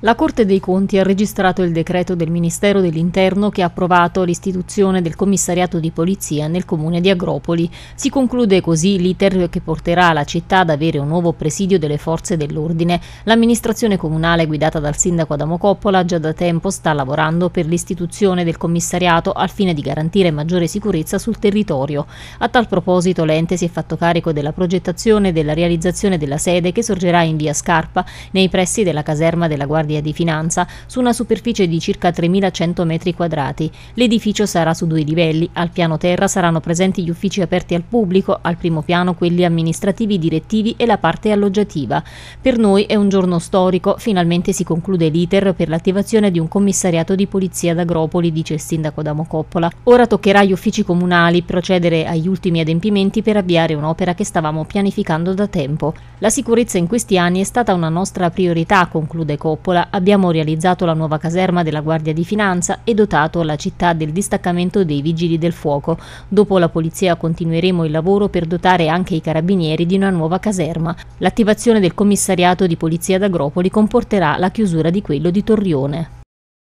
La Corte dei Conti ha registrato il decreto del Ministero dell'Interno che ha approvato l'istituzione del commissariato di polizia nel comune di Agropoli. Si conclude così l'iter che porterà la città ad avere un nuovo presidio delle forze dell'ordine. L'amministrazione comunale guidata dal sindaco Adamo Coppola già da tempo sta lavorando per l'istituzione del commissariato al fine di garantire maggiore sicurezza sul territorio. A tal proposito l'ente si è fatto carico della progettazione e della realizzazione della sede che sorgerà in via Scarpa nei pressi della caserma della Guardia Guardia di Finanza su una superficie di circa 3.100 metri quadrati. L'edificio sarà su due livelli. Al piano terra saranno presenti gli uffici aperti al pubblico, al primo piano quelli amministrativi, direttivi e la parte alloggiativa. Per noi è un giorno storico, finalmente si conclude l'iter per l'attivazione di un commissariato di polizia ad Agropoli, dice il sindaco Damo Coppola. Ora toccherà agli uffici comunali procedere agli ultimi adempimenti per avviare un'opera che stavamo pianificando da tempo. La sicurezza in questi anni è stata una nostra priorità, conclude Coppola Scuola abbiamo realizzato la nuova caserma della Guardia di Finanza e dotato la città del distaccamento dei Vigili del Fuoco. Dopo la Polizia continueremo il lavoro per dotare anche i Carabinieri di una nuova caserma. L'attivazione del commissariato di Polizia d'Agropoli comporterà la chiusura di quello di Torrione.